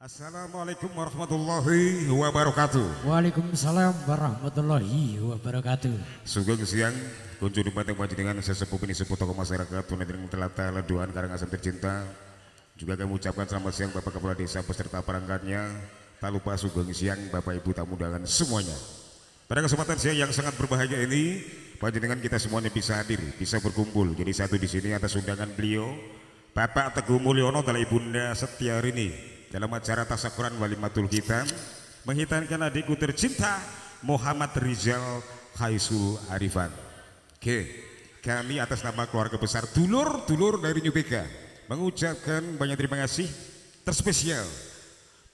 Assalamualaikum warahmatullahi wabarakatuh. Waalaikumsalam warahmatullahi wabarakatuh. Sugeng siang, kunjung dumateng panjenengan sesepuh ini sepuh tokoh masyarakat tunadireng telata leduan karangasem tercinta. Juga kami ucapkan selamat siang Bapak Kepala Desa beserta perangkatnya. Tak lupa sugeng siang Bapak Ibu tamu undangan semuanya. Pada kesempatan siang yang sangat berbahagia ini, panjenengan kita semuanya bisa hadir, bisa berkumpul. Jadi satu di sini atas undangan beliau, Bapak Teguh Mulyono adalah Ibunda Setiarini dalam acara tasakuran walimatul hitam menghitankan adikku tercinta Muhammad Rizal Haisul Arifan. Oke, kami atas nama keluarga besar dulur-dulur dari Nyubeka mengucapkan banyak terima kasih terspesial.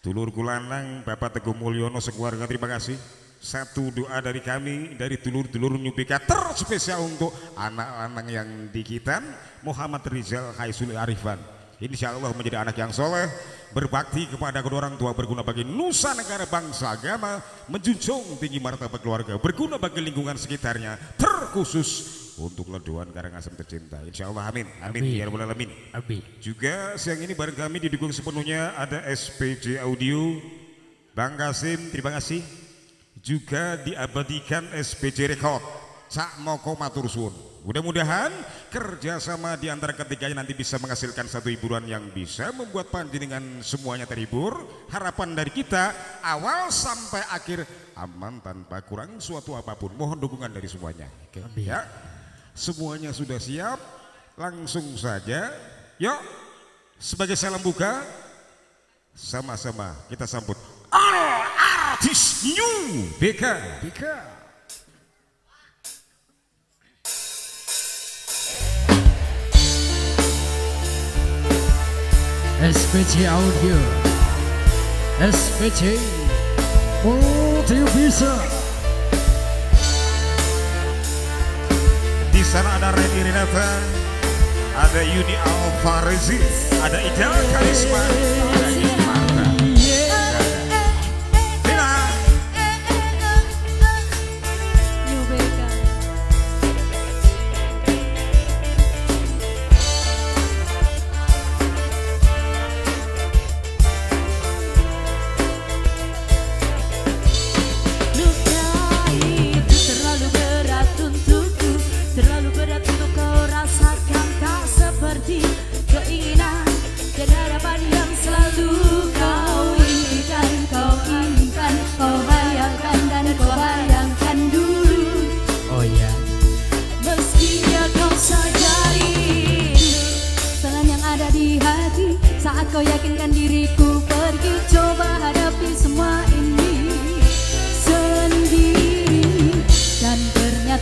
Dulur Kulanang Bapak Teguh Mulyono sekeluarga terima kasih. Satu doa dari kami dari dulur-dulur Nyubeka terspesial untuk anak-anak yang dikitan Muhammad Rizal Haisul Arifan. Insya Allah menjadi anak yang soleh berbakti kepada kedua orang tua berguna bagi nusa negara bangsa agama menjunjung tinggi martabat keluarga berguna bagi lingkungan sekitarnya terkhusus untuk leduan Karangasem tercinta. Insya Allah amin. Amin, amin. ya rabbal alamin. Amin. Juga siang ini bareng kami didukung sepenuhnya ada SPJ Audio. Bang Kasim terima kasih. Juga diabadikan SPJ Record. Cak Moko Matur Suwun Mudah-mudahan kerjasama di antara ketiganya nanti bisa menghasilkan satu hiburan yang bisa membuat panjenengan semuanya terhibur. Harapan dari kita awal sampai akhir aman tanpa kurang suatu apa pun. Mohon dukungan dari semuanya. Oke, ya, semuanya sudah siap. Langsung saja. Yuk, sebagai salam buka, sama-sama kita sambut artis new BK. BK. SPC Audio. SPC Multivisa Di sana ada Reni Renata Ada Yuni Alvarezi Ada Ida Karisma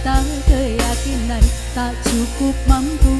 tak keyakinan tak cukup mampu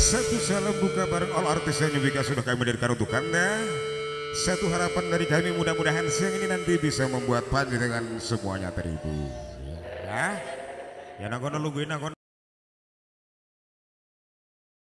Satu salam buka bareng all artis yang juga sudah kami hadirkan untuk anda. Satu harapan dari kami mudah-mudahan siang ini nanti bisa membuat panji dengan semuanya terhibur Ya, ya nakono luguin nakono